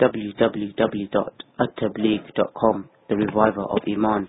www.attableek.com The Reviver of Iman.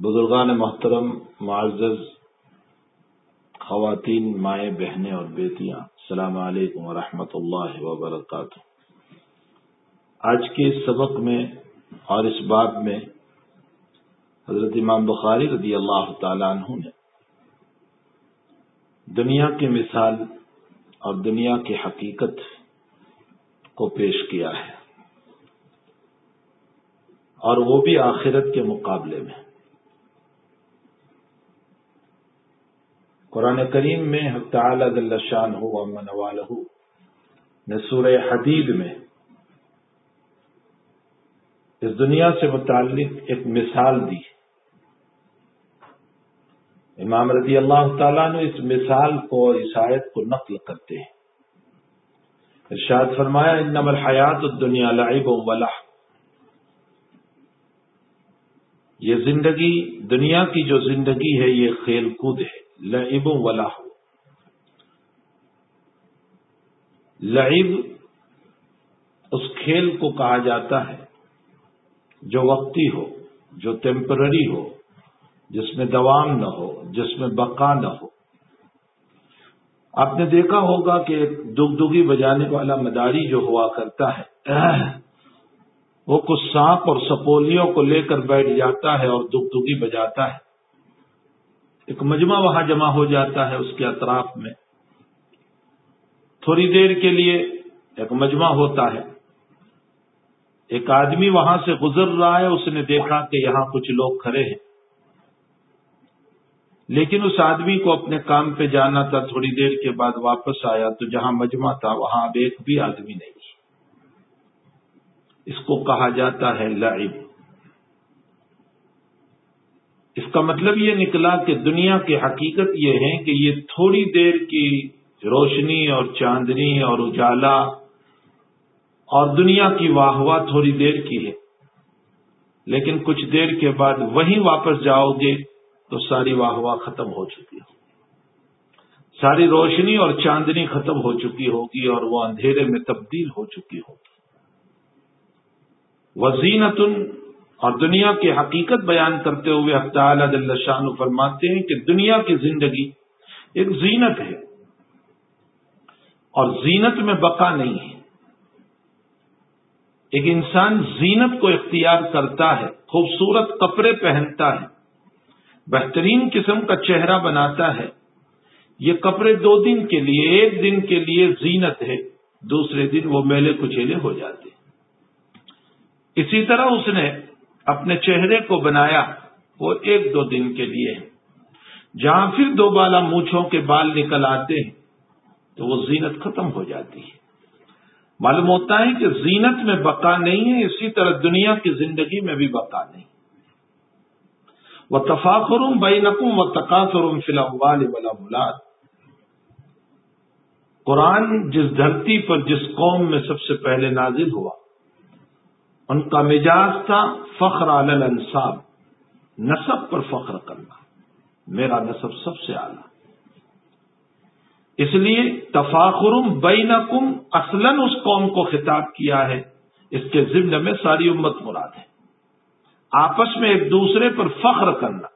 बुजुर्गान मोहतरम मुआज़ खातन माएँ बहनें और बेटियां सलाम अलैकुम वरहमतुल्लाहि वबरकातुहू आज के इस सबक में और इस बाब में हज़रत इमाम बुखारी रदी अल्लाह तु ने। दुनिया की मिसाल और दुनिया की हकीकत को पेश किया है। और वो भी आखिरत के मुकाबले में। कुरान करीम में हफ्ताशान हो अमन वालहू ने सूर हदीद में इस दुनिया से मुतालिक एक मिसाल दी। इमाम रदी अल्लाह ने इस मिसाल को, इस आयत को नकल करते हैं। इर्शाद फरमाया इन नमल हयात दुनिया लाइब वलाह ये ज़िंदगी, दुनिया की जो ज़िंदगी है, ये खेल कूद है लइब वलाह लइब उस खेल को कहा जाता है, जो वक्ती हो, जो टेम्पररी हो। जिसमें दवाम न हो, जिसमें बका न हो। आपने देखा होगा कि एक दुगदुगी बजाने वाला मदारी जो हुआ करता है, वो कुछ सांप और सपोलियों को लेकर बैठ जाता है और दुगदुगी बजाता है। एक मजमा वहाँ जमा हो जाता है उसके अतराफ में। थोड़ी देर के लिए एक मजमा होता है। एक आदमी वहाँ से गुजर रहा है, उसने देखा कि यहाँ कुछ लोग खड़े हैं। लेकिन उस आदमी को अपने काम पे जाना था, थोड़ी देर के बाद वापस आया तो जहाँ मजमा था, वहाँ अब एक भी आदमी नहीं इसको कहा जाता है लाइब इसका मतलब ये निकला कि दुनिया की हकीकत ये है कि ये थोड़ी देर की रोशनी और चांदनी और उजाला और दुनिया की वाहवा थोड़ी देर की है। लेकिन कुछ देर के बाद वहीं वापस जाओगे तो सारी वाहवा खत्म हो चुकी हो सारी रोशनी और चांदनी खत्म हो चुकी होगी और वो अंधेरे में तब्दील हो चुकी होगी। वजीनतुन और दुनिया की हकीकत बयान करते हुए अफ्ताशान फरमाते हैं कि दुनिया की ज़िंदगी एक जीनत है और जीनत में बका नहीं है। एक इंसान जीनत को इख्तियार करता है, खूबसूरत कपड़े पहनता है बेहतरीन किस्म का चेहरा बनाता है। ये कपड़े दो दिन के लिए, एक दिन के लिए जीनत है, दूसरे दिन वो मेले कुचेले हो जाते इसी तरह उसने अपने चेहरे को बनाया, वो एक दो दिन के लिए है। जहाँ फिर दो बाला मूछों के बाल निकल आते हैं तो वो जीनत खत्म हो जाती है। मालूम होता है कि जीनत में बका नहीं है, इसी तरह दुनिया की ज़िंदगी में भी बका नहीं। व तफाखरुम बैनकुम व तकासरुम फिलवाल वाला कुरान जिस धरती पर जिस कौम में सबसे पहले नाजिल हुआ, उनका मिजाज था फख्र अल अंसाब नसब पर फख्र करना, मेरा नसब सबसे आला। इसलिए तफाखुरुम बैनकुम असलन उस कौम को खिताब किया है, इसके जिम्न में सारी उम्मत मुराद है। आपस में एक दूसरे पर फख्र करना,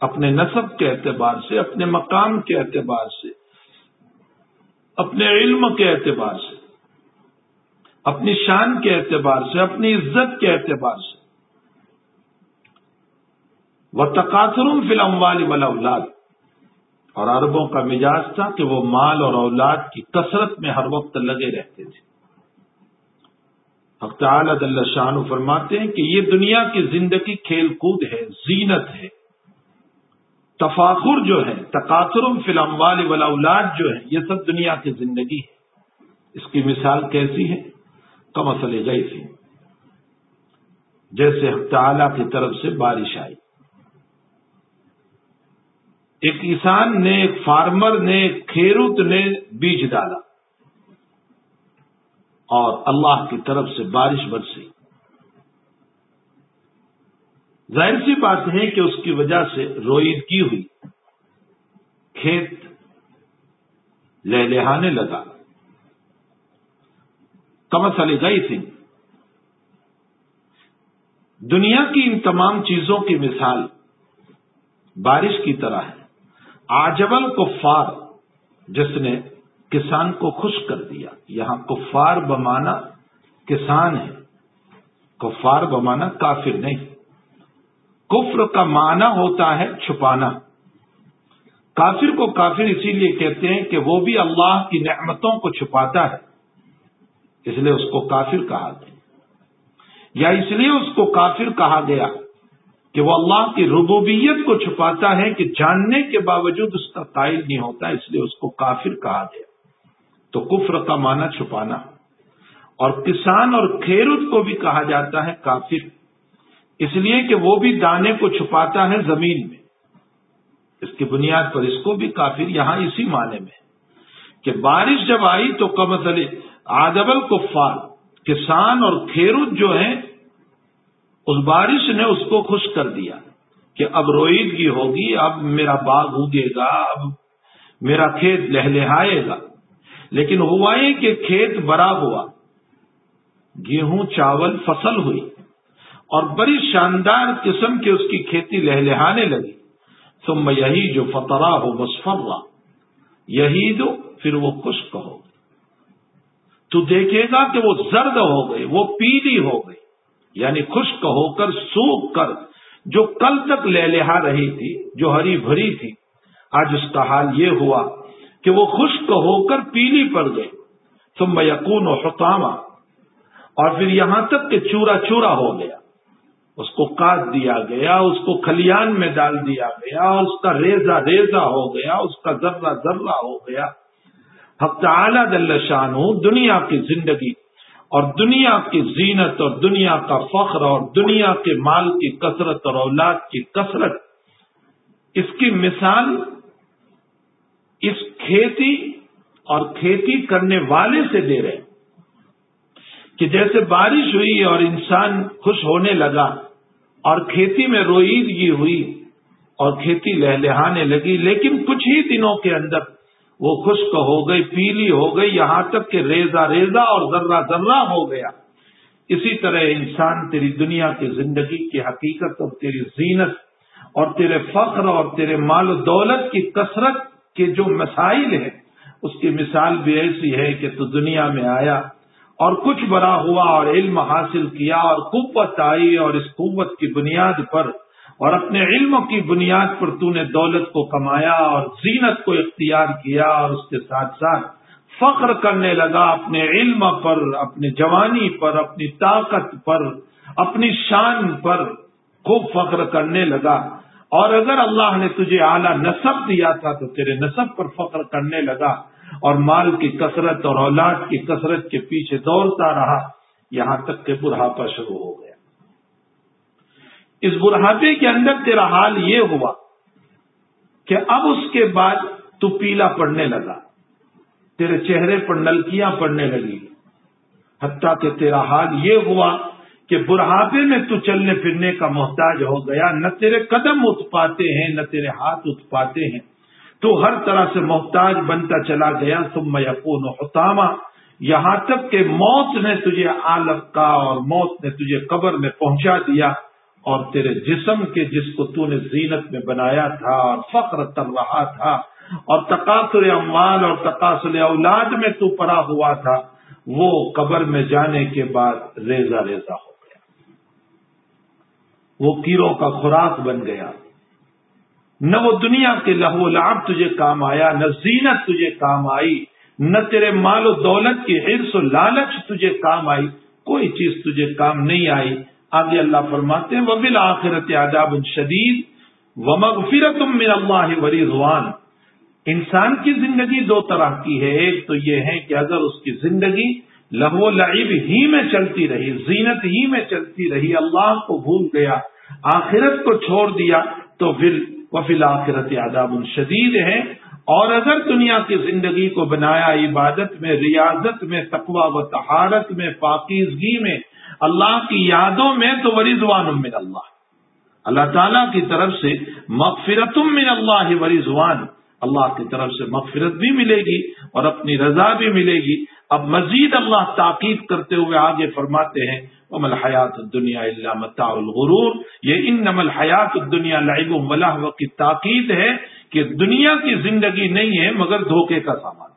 अपने नसब के एतबार से, अपने मकाम के एतबार से, अपने इल्म के एतबार से, अपनी शान के एतबार से, अपनी इज़्ज़त के एतबार से। व तकासरुम फिलम वाली वाला औलाद और अरबों का मिजाज था कि वो माल और औलाद की कसरत में हर वक्त लगे रहते थे। अख्ताल शाह फरमाते हैं कि ये दुनिया की ज़िंदगी खेल कूद है, जीनत है। तफाखुर जो है, तकासरुम फिलम वाली वाला औलाद जो है, ये सब दुनिया की ज़िंदगी है। इसकी मिसाल कैसी है? कम असल गई थी जैसे ताला की तरफ़ से बारिश आई। एक किसान ने, एक फार्मर ने खेरूत ने बीज डाला। और अल्लाह की तरफ़ से बारिश बरसी। ज़ाहिर सी बात है कि उसकी वजह से रोईदगी हुई। खेत लहलहाने लगा। कमस अली गई थी। दुनिया की इन तमाम चीज़ों की मिसाल बारिश की तरह है। आजबल कुफ्फार जिसने किसान को खुश कर दिया। यहाँ कुफार बमाना किसान है। कुफार बमाना काफिर नहीं। कुफ्र का माना होता है छुपाना। काफिर को काफिर इसीलिए कहते हैं कि वो भी अल्लाह की नेमतों को छुपाता है। इसलिए उसको काफिर कहा गया। या इसलिए उसको काफिर कहा गया कि वो अल्लाह की रुबूबियत को छुपाता है कि जानने के बावजूद उसका कायल नहीं होता, इसलिए उसको काफिर कहा गया। तो कुफ्र का माना छुपाना। और किसान और खेरुत को भी कहा जाता है काफिर। इसलिए कि वो भी दाने को छुपाता है ज़मीन में। इसकी बुनियाद पर इसको भी काफिर यहाँ इसी माने में। कि बारिश जब आई तो कमसले आदबल कुफ्फार किसान और खेरुत जो है, उस बारिश ने उसको खुश कर दिया कि अब रोईदगी होगी, अब मेरा बाग उगेगा, अब मेरा खेत लहलहाएगा। लेकिन हुआ ही कि खेत बड़ा हुआ, गेहूँ, चावल, फ़सल हुई, और बड़ी शानदार किस्म की उसकी खेती लहलहाने लगी। तुम यही जो फतरा हो मुसफर्रा, यही दो, फिर वो खुश्क हो तू देखेगा कि वो जर्द हो गई, वो पीली हो गई, यानी खुश्क होकर सूख कर, जो कल तक लहलहा रही थी, जो हरी भरी थी, आज उसका हाल ये हुआ कि वो खुश्क होकर पीली पड़ गई तुम यकून हतामा। और फिर यहाँ तक कि चूरा चूरा हो गया। उसको काट दिया गया, उसको खलियान में डाल दिया गया, उसका रेजा रेजा हो गया, उसका जर्रा जर्रा हो गया। हफ़्ता आला शानू, दुनिया की ज़िंदगी और दुनिया की जीनत और दुनिया का फख्र और दुनिया के माल की कसरत और औलाद की कसरत। इसकी मिसाल इस खेती और खेती करने वाले से दे रहे कि जैसे बारिश हुई और इंसान खुश होने लगा और खेती में रोईदगी हुई और खेती लहलहाने लगी, लेकिन कुछ ही दिनों के अंदर वो खुश्क हो गई, पीली हो गई, यहाँ तक कि रेजा रेजा और जर्रा जर्रा हो गया। इसी तरह इंसान तेरी दुनिया की ज़िंदगी की हकीकत और तेरी जीनत और तेरे फख्र और तेरे माल दौलत की कसरत के जो मसाइल है, उसकी मिसाल भी ऐसी है कि तू दुनिया में आया और कुछ बड़ा हुआ और इल्म हासिल किया और कुत आई और इस कुत की बुनियाद पर और अपने इल्म की बुनियाद पर तूने दौलत को कमाया और जीनत को इख्तियार किया और उसके साथ साथ फख्र करने लगा अपने इल्म पर, अपने जवानी पर, अपनी ताकत पर, अपनी शान पर खूब फख्र करने लगा। और अगर अल्लाह ने तुझे आला नसब दिया था तो तेरे नसब पर फख्र करने लगा और माल की कसरत और औलाद की कसरत के पीछे दौड़ता रहा, यहाँ तक के बुढ़ापा शुरू हो गया। इस बुढ़ापे के अंदर तेरा हाल ये हुआ कि अब उसके बाद तू पीला पड़ने लगा, तेरे चेहरे पर नलकियाँ पड़ने लगी हत्या के तेरा हाल ये हुआ कि बुढ़ापे में तू चलने फिरने का मोहताज हो गया, न तेरे कदम उठ पाते हैं, न तेरे हाथ उठ पाते हैं। तो हर तरह से मोहताज बनता चला गया तुम यकून हतामा। यहाँ तक के मौत ने तुझे आलका और मौत ने तुझे कब्र में पहुँचा दिया और तेरे जिसम के जिसको तूने जीनत में बनाया था और फख्र कर रहा था और तकासुर अम्माल और तकासुर औलाद में तू पड़ा हुआ था, वो कब्र में जाने के बाद रेजा रेजा हो वो कीरों का खुराक बन गया। न वो दुनिया के लहू लाभ तुझे काम आया, न जीनत तुझे काम आई, न तेरे मालो दौलत की हिरस लालच तुझे काम आई, कोई चीज़ तुझे काम नहीं आई। आगे अल्लाह फरमाते हैं, वबिल आखिरत आदाब शदीद, व मगफिरत मिन अल्लाह वरिजवान इंसान की ज़िंदगी दो तरह की है, एक तो ये है कि अगर उसकी ज़िंदगी लहो लाइब ही में चलती रही, जीनत ही में चलती रही, अल्लाह को भूल गया, आखिरत को छोड़ दिया तो फिर वफिल आखिरत आदाब शदीद है। और अगर दुनिया की ज़िंदगी को बनाया इबादत में, रियाजत में, तकवा व तहारत में, पाकिजगी में, अल्लाह की यादों में तो वरिजवान मिन अल्लाह अल्लाह ताला की तरफ़ से मगफिरतुम मिन अल्लाह वरिजवान। अल्लाह की तरफ़ से मगफिरत भी मिलेगी और अपनी रजा भी मिलेगी। अब मजीद अल्लाह ताकीद करते हुए आगे फरमाते हैं अमल हयात दुनिया मताउलगरूर ये इन नमल हयात दुनिया लाइब मलाह की ताकीद है कि दुनिया की ज़िंदगी नहीं है, मगर धोखे का सामान।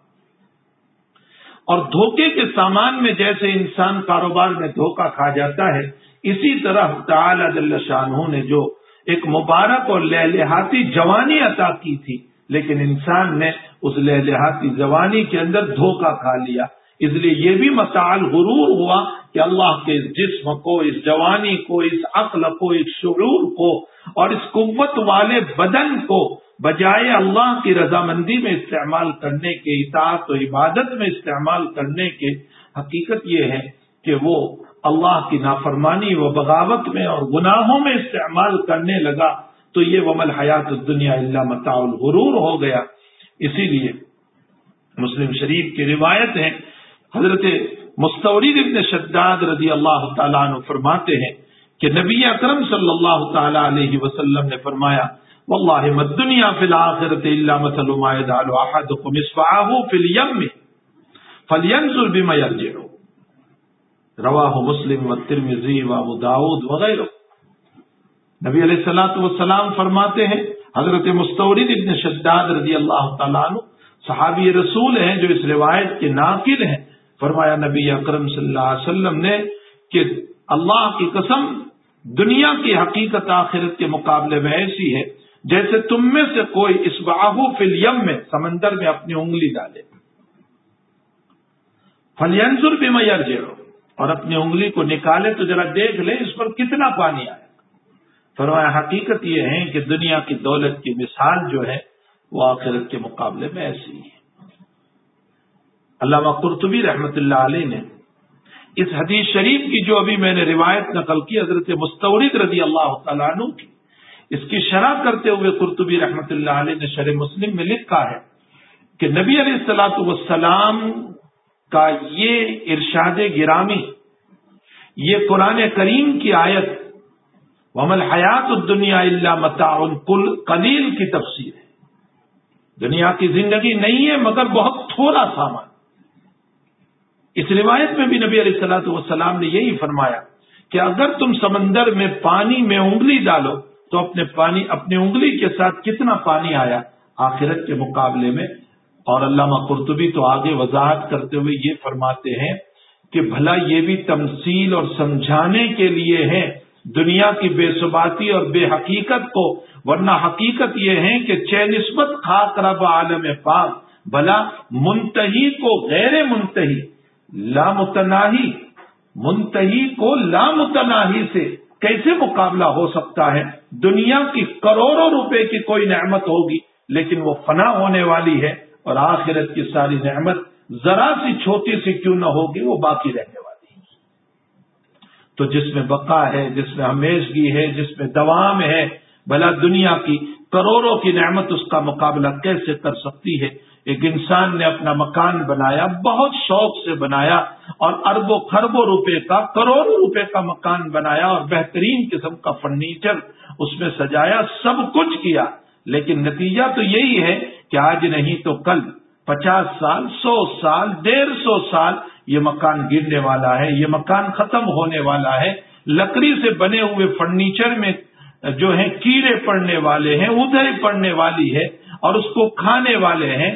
और धोखे के सामान में जैसे इंसान कारोबार में धोखा खा जाता है, इसी तरह ताला शाह ने जो एक मुबारक और लहलहाती जवानी अता की थी लेकिन इंसान ने उस लहलहाती जवानी के अंदर धोखा खा लिया। इसलिए ये भी मसाल गुरूर हुआ कि अल्लाह के इस जिस्म को, इस जवानी को, इस अक्ल को, इस शुरूर को और इस कुत वाले बदन को बजाय अल्लाह की रजामंदी में इस्तेमाल करने के, इतात तो इबादत में इस्तेमाल करने के हकीकत ये है कि वो अल्लाह की नाफरमानी व बगावत में और गुनाहों में इस्तेमाल करने लगा तो ये वमल हयात दुनिया इल्ला मताउल गुरूर हो गया। इसीलिए मुस्लिम शरीफ की रिवायत है, हज़रत मुस्तौरीद इब्न शद्दाद रज़ी अल्लाह तु फरमाते हैं कि नबी अकरम सल्लल्लाहु अलैहि वसल्लम ने फरमाया, वल्लाह मद्दुनिया फिल आखिरत इल्ला मसलुमायदालु अहदुकुम इस्फाहु फिल यम फलियंजुर बिमा यरजिउ रवाहु मुस्लिम व तिरमिजी व अबू दाऊद वगैरह नबी सलाम फरमाते हैं, हज़रत मुस्तौरिद इबन शद्दाद रज़ी अल्लाह तु सहाबी रसूल हैं जो इस रिवायत के नाकिल हैं। फरमाया, नबी अकरम सल्लल्लाहु ने कि अल्लाह की कसम, दुनिया की हकीकत आखिरत के मुकाबले में ऐसी है, जैसे तुम में से कोई इस बाहू फिलियम में, समंदर में अपनी उंगली डाले। फलियंसुर भी मैयर और अपनी उंगली को निकाले तो जरा देख ले, इस पर कितना पानी आया। फरमाया, हकीकत यह है कि दुनिया की दौलत की मिसाल जो है, वो आखिरत के मुकाबले में ऐसी है। अल्लाह कुर्तुबी रहमत ने इस हदीस शरीफ की जो अभी मैंने रिवायत नकल की, हज़रत मुस्तौरिद रज़ी अल्लाह तु की, इसकी शरह करते हुए कुर्तुबी रहमत ने शर मुस्लिम में लिखा है कि नबी सलाम का ये इरशाद गिरामी, ये कुरान करीम की आयत वमल हयात दुनिया इल्ला मताउन कुल कलील की तफसीर है। दुनिया की ज़िंदगी नहीं है, मगर बहुत थोड़ा सामान। इस रिवायत में भी नबी सलाम ने यही फरमाया कि अगर तुम समंदर में पानी में उंगली डालो तो अपने पानी, अपनी उंगली के साथ कितना पानी आया आखिरत के मुकाबले में? और अल्लाह कुर्तुबी तो आगे वजाहत करते हुए ये फरमाते हैं कि भला ये भी तमसील और समझाने के लिए है दुनिया की बेसुबाती और बेहकीकत को, वरना हकीकत यह है कि चैनस्बत खाक रब आलम पाक, भला मुंतही को गैर मुंतही लामुतनाही, मुंतही को लामुतनाही से कैसे मुकाबला हो सकता है? दुनिया की करोड़ों रुपए की कोई नेमत होगी, लेकिन वो फना होने वाली है और आखिरत की सारी नेमत जरा सी छोटी सी क्यों न होगी, वो बाकी रहने वाली तो जिसमें बका है, जिसमें हमेशगी है, जिसमें दवाम है, भला दुनिया की करोड़ों की नेमत उसका मुकाबला कैसे कर सकती है? एक इंसान ने अपना मकान बनाया, बहुत शौक से बनाया और अरबों खरबों रुपए का, करोड़ों रुपए का मकान बनाया और बेहतरीन किस्म का फर्नीचर उसमें सजाया, सब कुछ किया। लेकिन नतीजा तो यही है कि आज नहीं तो कल, पचास साल, सौ साल, डेढ़ सौ साल ये मकान गिरने वाला है, ये मकान खत्म होने वाला है। लकड़ी से बने हुए फर्नीचर में जो है, कीड़े पड़ने वाले हैं, उधर पड़ने वाली है और उसको खाने वाले हैं।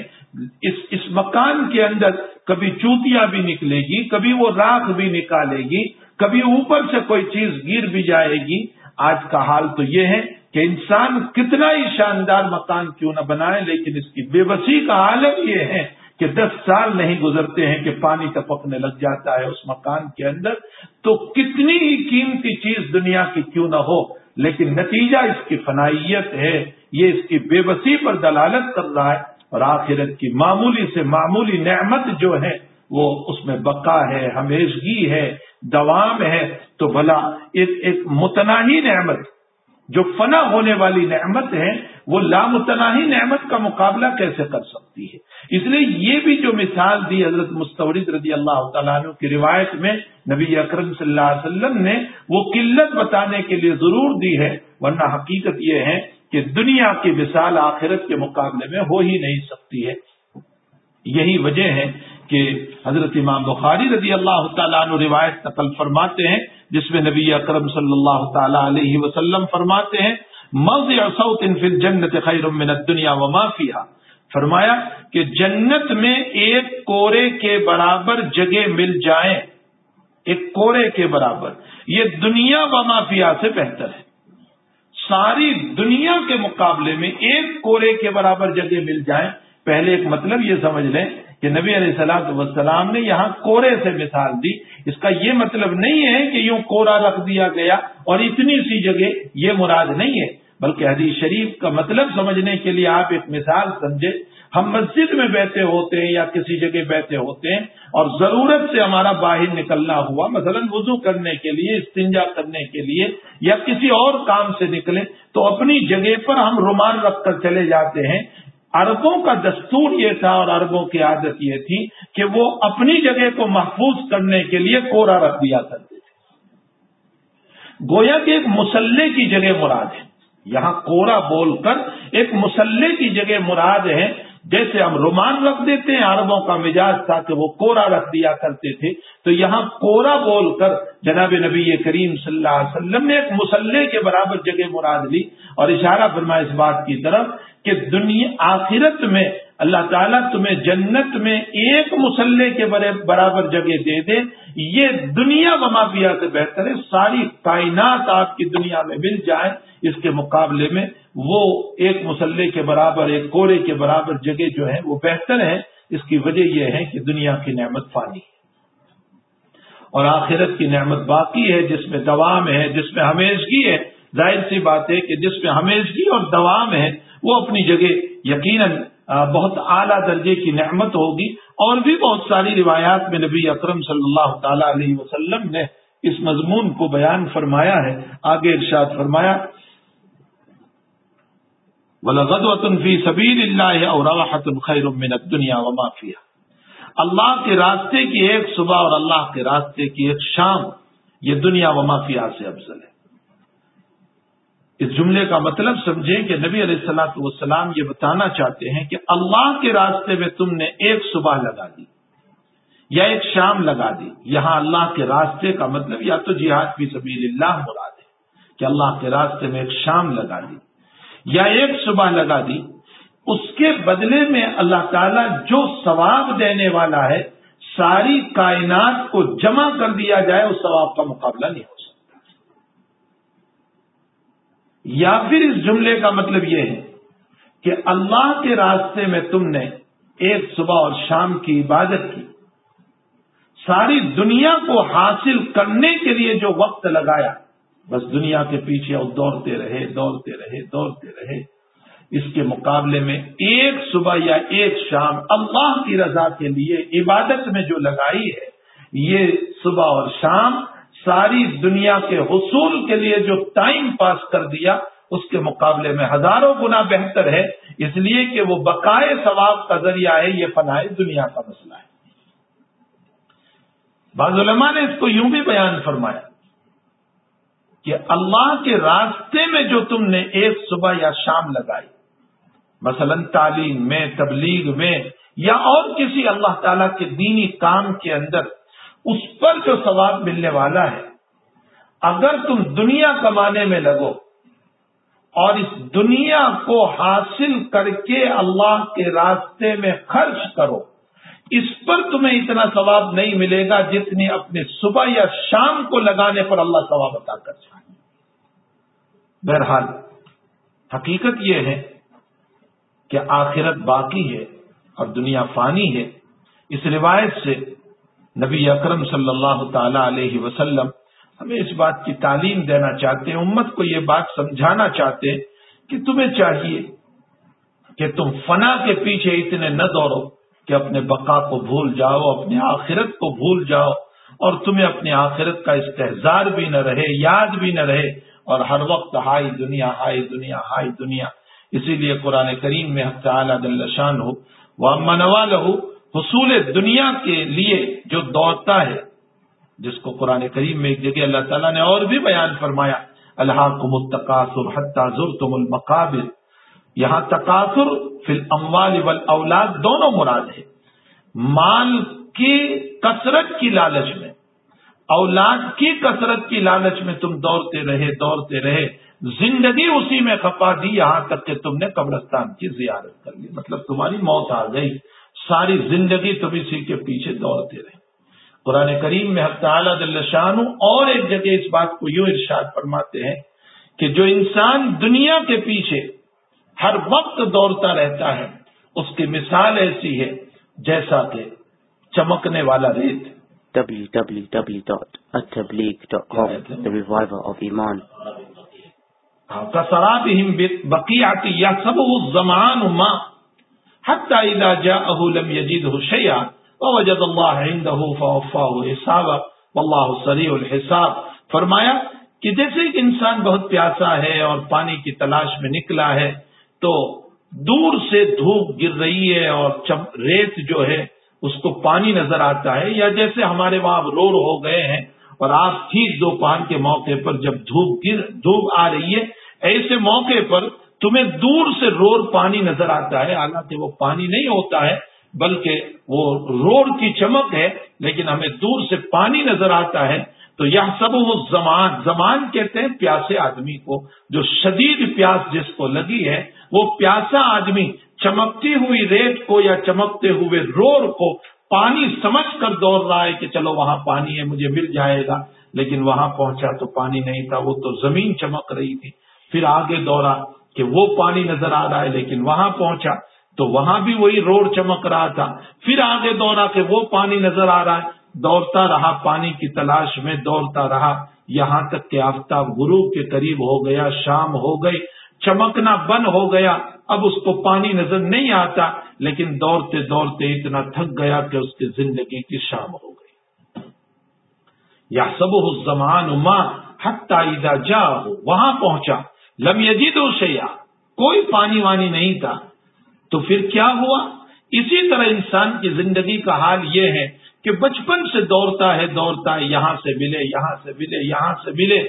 इस इस मकान के अंदर कभी चूतिया भी निकलेगी, कभी वो राख भी निकालेगी, कभी ऊपर से कोई चीज़ गिर भी जाएगी। आज का हाल तो ये है कि इंसान कितना ही शानदार मकान क्यों न बनाए, लेकिन इसकी बेबसी का आलम ये है कि दस साल नहीं गुजरते हैं कि पानी टपकने लग जाता है उस मकान के अंदर तो कितनी ही कीमती चीज़ दुनिया की क्यों न हो, लेकिन नतीजा इसकी फनाइयत है, ये इसकी बेबसी पर दलालत कर रहा है, और आखिरत की मामूली से मामूली नेमत जो है, वो उसमें बका है, हमेशगी है, दवाम है तो भला, एक एक मुतनाही नेमत जो फना होने वाली नहमत है, वो लामतनाही नहमत का मुकाबला कैसे कर सकती है? इसलिए ये भी जो मिसाल दी हज़रत मुस्तवरिद रज़ी अल्लाह तु की रिवायत में नबी अकरम वसल्लम ने वो किल्लत बताने के लिए ज़रूर दी है, वरना हकीकत यह है कि दुनिया की मिसाल आखिरत के मुकाबले में हो ही नहीं सकती है। यही वजह है कि हज़रत इमाम बुखारी रज़ी अल्लाह तु नकल फरमाते हैं, जिसमें नबी अकरम सल्लल्लाहु फरमाते हैं मज असौतिन फिल जन्नत खैर दुनिया व माफिया फरमाया कि जन्नत में एक कोरे के बराबर जगह मिल जाए, एक कोरे के बराबर, ये दुनिया व माफिया से बेहतर है। सारी दुनिया के मुकाबले में एक कोरे के बराबर जगह मिल जाए, पहले एक मतलब ये समझ लें कि नबी सलाम ने यहाँ कोरे से मिसाल दी। इसका ये मतलब नहीं है कि यूँ कोरा रख दिया गया और इतनी सी जगह ये मुराद नहीं है, बल्कि हदीस शरीफ का मतलब समझने के लिए आप एक मिसाल समझे। हम मस्जिद में बैठे होते हैं या किसी जगह बैठे होते हैं और ज़रूरत से हमारा बाहर निकलना हुआ, मसलन वज़ू करने के लिए, इस्तिंजा करने के लिए या किसी और काम से निकले तो अपनी जगह पर हम रुमाल रखकर चले जाते हैं। अरबों का दस्तूर ये था और अरबों की आदत ये थी कि वो अपनी जगह को महफूज करने के लिए कोरा रख दिया करते थे। गोया के एक मुसल्ले की जगह मुराद है। यहाँ कोरा बोलकर एक मुसल्ले की जगह मुराद है जैसे हम रुमाल रख देते हैं, अरबों का मिजाज था कि वो कोरा रख दिया करते थे। तो यहाँ कोरा बोलकर जनाब नबी करीम वसल्लम ने एक मुसल्ले के बराबर जगह मुराद ली और इशारा फरमाया इस बात की तरफ़ कि दुनिया आखिरत में अल्लाह ताला तुम्हें जन्नत में एक मुसल्ले के बराबर जगह दे दे। ये दुनिया वमाफिया से बेहतर है, सारी कायनात आपकी दुनिया में मिल जाए। इसके मुकाबले में वो एक मुसल्ले के बराबर, एक कोरे के बराबर जगह जो है वो बेहतर है। इसकी वजह यह है कि दुनिया की नेमत फानी है। और आखिरत की नेमत बाकी है, जिसमें दवाम है, जिसमें हमेशगी है। ज़ाहिर सी बात है कि जिसमें हमेशगी और दवाम है, वो अपनी जगह यकीनन बहुत आला दर्जे की नेमत होगी। और भी बहुत सारी रिवायात में नबी अकरम सल्लल्लाहु अलैहि वसल्लम ने इस मजमून को बयान फरमाया है। आगे इर्शाद फरमाया वलगदवतुनफी सबील और खैर दुनिया व माफिया अल्लाह के रास्ते की एक सुबह और अल्लाह के रास्ते की एक शाम ये दुनिया व माफिया से अफजल है इस जुमले का मतलब समझें कि नबी सलाम ये बताना चाहते हैं कि अल्लाह के रास्ते में तुमने एक सुबह लगा दी या एक शाम लगा दी यहाँ अल्लाह के रास्ते का मतलब या तो जिहाद की सबील्लाह मुराद है कि अल्लाह के रास्ते में एक शाम लगा दी या एक सुबह लगा दी, उसके बदले में अल्लाह ताला जो सवाब देने वाला है, सारी कायनात को जमा कर दिया जाए, उस सवाब का मुकाबला नहीं हो सकता। या फिर इस जुमले का मतलब यह है कि अल्लाह के रास्ते में तुमने एक सुबह और शाम की इबादत की। सारी दुनिया को हासिल करने के लिए जो वक्त लगाया बस दुनिया के पीछे और दौड़ते रहे दौड़ते रहे दौड़ते रहे। इसके मुकाबले में एक सुबह या एक शाम अल्लाह की रजा के लिए इबादत में जो लगाई है, ये सुबह और शाम सारी दुनिया के हसूल के लिए जो टाइम पास कर दिया, उसके मुकाबले में हज़ारों गुना बेहतर है। इसलिए कि वो बकाए सवाब का ज़रिया है, ये फनाए दुनिया का मसला है। बाजुलमा ने इसको यूँ भी बयान फरमाया कि अल्लाह के रास्ते में जो तुमने एक सुबह या शाम लगाई, मसलन तालीम में, तबलीग में, या और किसी अल्लाह ताला के दीनी काम के अंदर, उस पर जो सवाब मिलने वाला है, अगर तुम दुनिया कमाने में लगो, और इस दुनिया को हासिल करके अल्लाह के रास्ते में खर्च करो इस पर तुम्हें इतना सवाब नहीं मिलेगा जितनी अपने सुबह या शाम को लगाने पर अल्लाह सवाब अता कर चाहे। बहरहाल, हकीकत यह है कि आखिरत बाकी है और दुनिया फानी है। इस रिवायत से नबी अकरम सल्लल्लाहु अलैहि वसल्लम हमें इस बात की तालीम देना चाहते हैं उम्मत को ये बात समझाना चाहते हैं कि तुम्हें चाहिए कि तुम फना के पीछे इतने न दौड़ो। कि अपने बका को भूल जाओ, अपने आखिरत को भूल जाओ, और तुम्हें अपनी आखिरत का इस्तेजार भी न रहे, याद भी न रहे, और हर वक्त हाई दुनिया हाई दुनिया हाई दुनिया। इसीलिए कुरान करीम में शान हो वह मनवा लहू हसूल दुनिया के लिए जो दौड़ता है, जिसको कुरान करीम में एक जगह अल्लाह ताला ने और भी बयान फरमाया अल्लाह कुमतकासुर हत्ता जुर तुमुल मकाबिर। यहाँ तकासुर, फिल अमवाल वल औलाद दोनों मुराद है। माल की कसरत की लालच में, औलाद की कसरत की लालच में तुम दौड़ते रहे दौड़ते रहे, ज़िंदगी उसी में खपा दी, यहाँ तक कि तुमने कब्रस्तान की जियारत कर ली। मतलब तुम्हारी मौत आ गई, सारी ज़िंदगी तुम इसी के पीछे दौड़ते रहे। कुरान करीम में हफ्ताशानु और एक जगह इस बात को यूँ इर्शाद फरमाते हैं कि जो इंसान दुनिया के पीछे हर वक्त दौड़ता रहता है। उसकी मिसाल ऐसी है जैसा कि चमकने वाला रेत। www.attableek.com The Reviver of Iman. बकियाती या सब जमान माँ हत्ता इला जाअहु लम यजिद शैया वजद अल्लाह इंदहु फवफ़ाहु हिसाबा वल्लाहु सरीउल हिसाब। फरमाया कि जैसे एक इंसान बहुत प्यासा है और पानी की तलाश में निकला है तो दूर से धूप गिर रही है और रेत जो है, उसको पानी नज़र आता है। या जैसे हमारे वहाँ रोड हो गए हैं और आप ठीक दोपहर के मौके पर जब धूप गिर, धूप आ रही है, ऐसे मौके पर तुम्हें दूर से रोड पानी नज़र आता है। हालाँकि वो पानी नहीं होता है, बल्कि वो रोड की चमक है, लेकिन हमें दूर से पानी नज़र आता है। तो यह सब वो जमान जमान कहते हैं प्यासे आदमी को, जो शदीद प्यास जिसको लगी है वो प्यासा आदमी चमकती हुई रेत को या चमकते हुए रोड को पानी समझ कर दौड़ रहा है कि चलो वहाँ पानी है, मुझे मिल जाएगा। लेकिन वहाँ पहुँचा तो पानी नहीं था, वो तो ज़मीन चमक रही थी। फिर आगे दौड़ा कि वो पानी नज़र आ रहा है, लेकिन वहाँ पहुँचा तो वहाँ भी वही रोड चमक रहा था। फिर आगे दौड़ा कि वो पानी नज़र आ रहा है। दौड़ता रहा, पानी की तलाश में दौड़ता रहा। यहाँ तक कि आफ्ताब गुरु के करीब हो गया, शाम हो गई। चमकना बंद हो गया। अब उसको पानी नज़र नहीं आता, लेकिन दौड़ते दौड़ते इतना थक गया कि उसकी ज़िंदगी की शाम हो गई। या सब जमान उमा हत्ता इदा जा वहाँ पहुँचा। लम यजीद शैया कोई पानी वानी नहीं था। तो फिर क्या हुआ? इसी तरह इंसान की ज़िंदगी का हाल ये है कि बचपन से दौड़ता है दौड़ता है, यहाँ से मिले, यहाँ से मिले, यहाँ से मिले।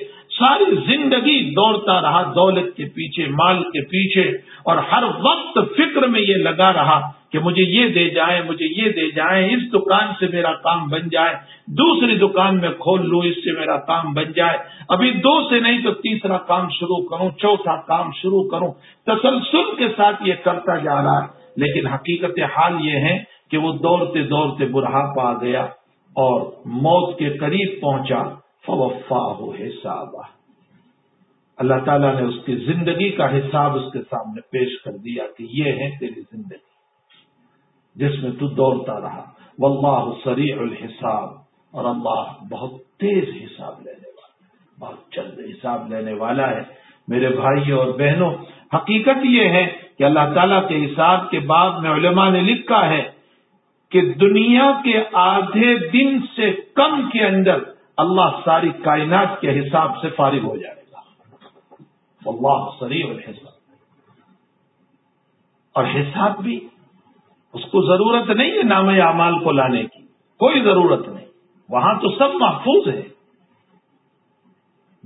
सारी ज़िंदगी दौड़ता रहा, दौलत के पीछे, माल के पीछे, और हर वक्त फ़िक्र में ये लगा रहा कि मुझे ये दे जाए, मुझे ये दे जाए, इस दुकान से मेरा काम बन जाए, दूसरी दुकान में खोल लू, इससे मेरा काम बन जाए। अभी दो से नहीं तो तीसरा काम शुरू करूँ, चौथा काम शुरू करूँ। तसलसल के साथ ये करता जा रहा है, लेकिन हकीकत हाल ये है कि वो दौड़ते दौड़ते बुढ़ापा आ गया और मौत के करीब पहुँचा। फवफा हो हिसाबा। अल्लाह ताला ने उसकी ज़िंदगी का हिसाब उसके सामने पेश कर दिया कि ये है तेरी ज़िंदगी, जिसमें तू दौड़ता रहा। वल्लाह सरी हिसाब, और अल्लाह बहुत तेज हिसाब लेने वाला बहुत जल्द हिसाब लेने वाला है। मेरे भाई और बहनों, हकीकत यह है कि अल्लाह ताला के हिसाब के बाद में उलमा ने लिखा है कि दुनिया के आधे दिन से कम के अंदर अल्लाह सारी कायनात के हिसाब से फारिग हो जाएगा। अल्लाह सरी और हिसाब। और हिसाब भी, उसको ज़रूरत नहीं है नाम अमाल को लाने की। कोई ज़रूरत नहीं। वहाँ तो सब महफूज है।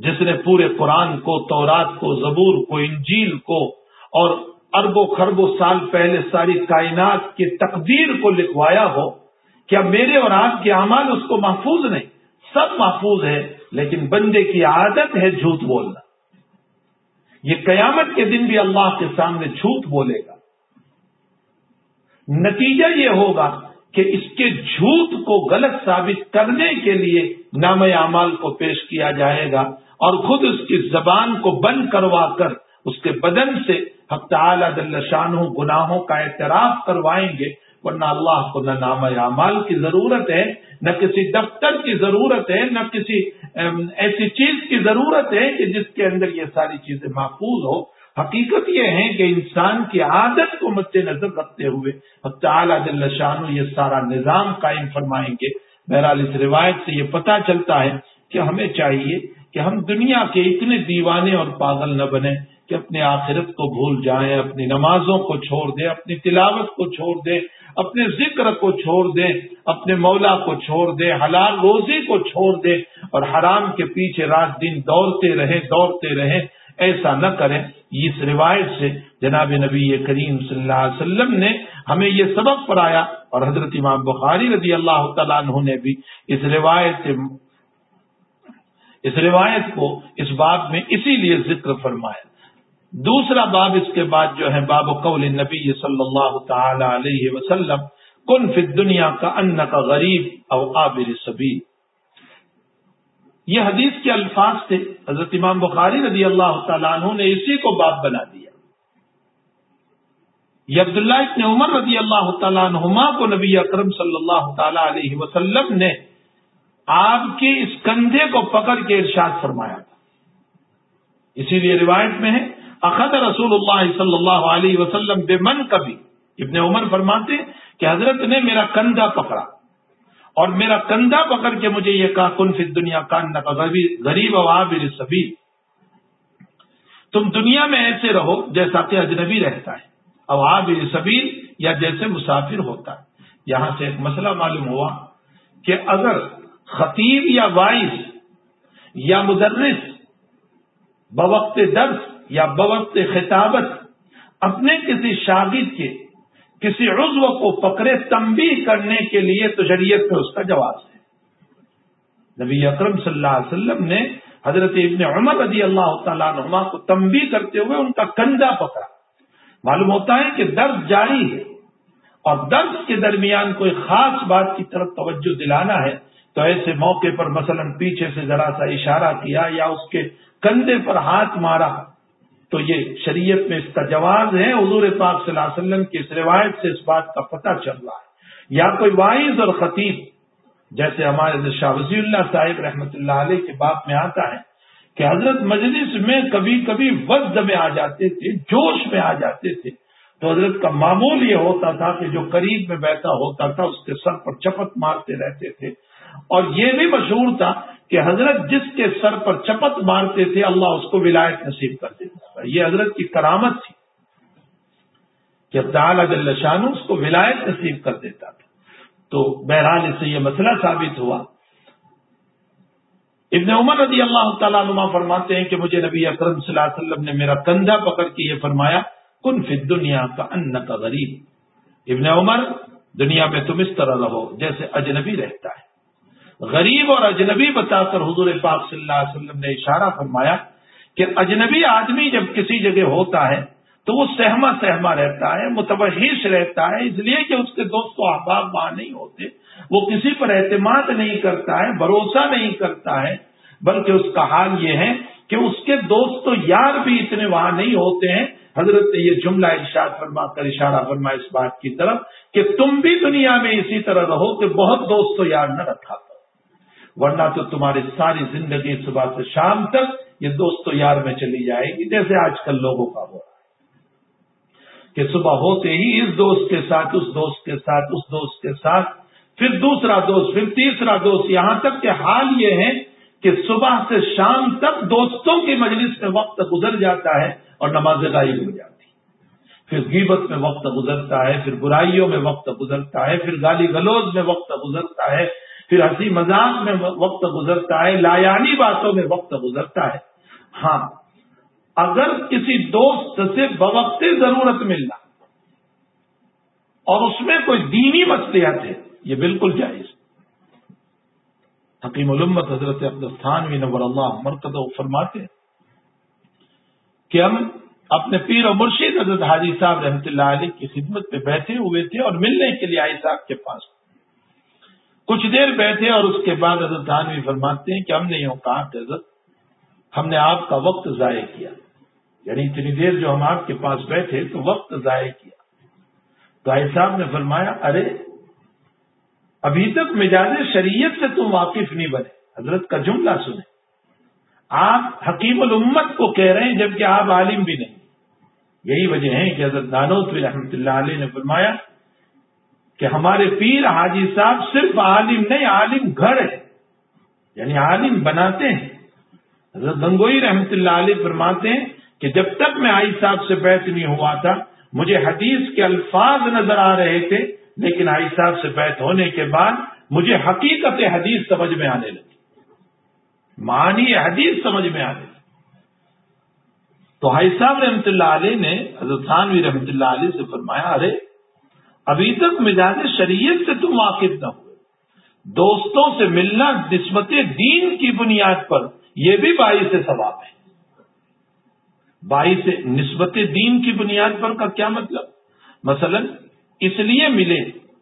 जिसने पूरे कुरान को, तौरात को, जबूर को, इंजील को और अरबों खरबों साल पहले सारी कायनात की तकदीर को लिखवाया हो, क्या मेरे और आपके अमाल उसको महफूज नहीं? सब महफूज है, लेकिन बंदे की आदत है झूठ बोलना। ये कयामत के दिन भी अल्लाह के सामने झूठ बोलेगा। नतीजा ये होगा कि इसके झूठ को गलत साबित करने के लिए नाम अमाल को पेश किया जाएगा और खुद उसकी जबान को बंद करवा कर उसके बदन से हफ्ताशान गुनाहों का एतराफ करवाएँगे, वरना अल्लाह को न नाम अमाल की ज़रूरत है न किसी दफ्तर की ज़रूरत है, न किसी ऐसी चीज़ की ज़रूरत है कि जिसके अंदर ये सारी चीज़ें महफूज हो। हकीकत यह है कि इंसान की आदत को मद्देनजर रखते हुए शाह ये सारा निज़ाम कायम फरमाएँगे। बहरहाल इस रिवायत से ये पता चलता है कि हमें चाहिए कि हम दुनिया के इतने दीवाने और पागल न बने। कि अपने आखिरत को भूल जाएँ, अपनी नमाजों को छोड़ दें, अपनी तिलावत को छोड़ दें, अपने ज़िक्र को छोड़ दें, अपने मौला को छोड़ दें, हलाल रोजी को छोड़ दें और हराम के पीछे रात दिन दौड़ते रहें दौड़ते रहें, ऐसा न करें। इस रिवायत से जनाब नबी करीम वसल्लम ने हमें ये सबक पढ़ाया और हज़रत इमाम बुखारी रज़ी अल्लाह तु ने भी इस रिवायत से इस रिवायत को इस बात में इसीलिए ज़िक्र फरमाया। दूसरा बाब इसके बाद जो है, बाब कौल नबी सल्लल्लाहु अलैहि वसल्लम, कुन फिर दुनिया का अन्न का गरीब और आबिर सभी ये हदीस के अल्फाज थे। हज़रत इमाम बुखारी रज़ी अल्लाह तु ने इसी को बाप बना दिया। ये अब्दुल्ला इतने उमर रज़ी अल्लाह तुमा को नबी अकरम वसल्लम ने आपके इस कंधे को पकड़ के इर्शाद फरमाया था। इसीलिए रिवायत में है अखद रसूल वसल्लम बेमन कभी। इब्ने उमर फरमाते कि हज़रत ने मेरा कंधा पकड़ा और मेरा कंधा पकड़ के मुझे ये कहा, कुन फिर दुनिया का गरीब अवाबिर सभी तुम दुनिया में ऐसे रहो जैसा कि अजनबी रहता है। अवाबिर सबीर या जैसे मुसाफिर होता है। यहाँ से एक मसला मालूम हुआ कि अगर खतीब या वाइस या मुदर्रिस बवक्त दर्स या बवक्त खिताबत, अपने किसी शागिद के, किसी उज्व को पकड़े तंबी करने के लिए तो शरीयत में उसका जवाब है। नबी अकरम सल्लल्लाहु ने हज़रत इबन उमर रज़ी अल्लाह तुमा को तंबी करते हुए उनका कंधा पकड़ा। मालूम होता है कि दर्द जारी है और दर्द के दरमियान कोई खास बात की तरफ़ तवज्जो दिलाना है तो ऐसे मौके पर मसलन पीछे से जरा सा इशारा किया या उसके कंधे पर हाथ मारा। तो ये शरीयत में इसका जवाब है, हजूर पाक वसल्लम की इस रिवायत से इस बात का पता चल रहा है। या कोई वाइज और खतीब, जैसे हमारे शाह वजील्ला साहिब रहमत के बाप में आता है कि हज़रत मजलिस में कभी कभी वज्द में आ जाते थे, जोश में आ जाते थे। तो हज़रत का मामूल ये होता था कि जो करीब में बैठा होता था, उसके सर पर चपत मारते रहते थे। और ये भी मशहूर था कि हज़रत जिसके सर पर चपत मारते थे, अल्लाह उसको विलायत नसीब कर देता था। ये हज़रत की करामत थी। अब्दाल शानू उसको विलायत नसीब कर देता था। तो बहरहाल इससे यह मसला साबित हुआ। इबन उमर रज़ी अल्लाह तुमा फरमाते हैं कि मुझे नबी अकरम वसल्लम ने मेरा कंधा पकड़ के ये फरमाया, कुन फिर दुनिया का अन्न का गरीब। इबन उमर, दुनिया में तुम इस तरह रहो जैसे अजनबी रहता है। गरीब और अजनबी बताकर हजूर पाक वसल्लम ने इशारा फरमाया कि अजनबी आदमी जब किसी जगह होता है तो वो सहमा सहमा रहता है, मुतवहिश रहता है, इसलिए कि उसके दोस्तों अहबाब वहाँ नहीं होते। वो किसी पर एतमाद नहीं करता है, भरोसा नहीं करता है, बल्कि उसका हाल ये है कि उसके दोस्त तो यार भी इतने वहाँ नहीं होते हैं। हज़रत ने ये जुमला इर्शाद फरमा कर इशारा फरमा इस बात की तरफ़ कि तुम भी दुनिया में इसी तरह रहो कि बहुत दोस्त तो यार न रखा वरना तो तुम्हारी सारी ज़िंदगी सुबह से शाम तक ये दोस्तों यार में चली जाएगी, जैसे आजकल लोगों का हो रहा है। कि सुबह होते ही इस दोस्त के साथ, उस दोस्त के साथ, उस दोस्त के साथ, फिर दूसरा दोस्त, फिर तीसरा दोस्त। यहाँ तक के हाल ये है कि सुबह से शाम तक दोस्तों की मजलिस में वक्त गुजर जाता है और नमाज़ गायब हो जाती फिर गीबत में वक्त गुजरता है, फिर बुराइयों में वक्त गुजरता है, फिर गाली गलोज में वक्त गुजरता है फिर हँसी मज़ाक में वक्त गुजरता है, लायानी बातों में वक्त गुजरता है। हाँ अगर किसी दोस्त से बवक्ते ज़रूरत मिलना और उसमें कोई दीनी मसलियत है ये बिल्कुल जायज़। हकीम उलम्मत हज़रत अब्दुस्तान नवर अल्लाह मरकद फरमाते कि हम अपने पीर और मुर्शिद हज़रत हाजी साहब रहमत की खिदमत पे बैठे हुए थे और मिलने के लिए आई साहब के पास। कुछ देर बैठे और उसके बाद हज़रत थानवी फरमाते हैं कि हमने यूँ कहा हज़रत, हमने आपका वक्त जाय किया। यानी इतनी देर जो हम आपके पास बैठे तो वक्त जाय किया। तो आई साहब ने फरमाया, अरे, अभी तक मिजाज शरीयत से तुम वाकिफ नहीं बने। हज़रत का जुमला सुने। आप हकीम उम्मत को कह रहे हैं, जबकि आप आलिम भी नहीं। यही वजह है कि हज़रत दानोतवी रहमत ने फरमाया कि हमारे पीर हाजी साहब सिर्फ़ आलिम नहीं, आलिम घर है। यानी आलिम बनाते हैं। हज़रत गंगोई रहमत फरमाते हैं कि जब तक मैं आई साहब से बैत नहीं हुआ था, मुझे हदीस के अल्फाज नज़र आ रहे थे, लेकिन आई साहब से बैत होने के बाद मुझे हकीकत हदीस समझ में आने लगी। मानी हदीस समझ में आने लगी। तो हाई साहब रहमत ने हज़रत थानवी रहमत से फरमाया, अरे अभी तक मिजाज शरीयत से तुम वाकिफ न हुए। दोस्तों से मिलना नस्बत दीन की बुनियाद पर यह भी बाईस सवाब है। बाईस नस्बत दीन की बुनियाद पर का क्या मतलब? मसलन, इसलिए मिले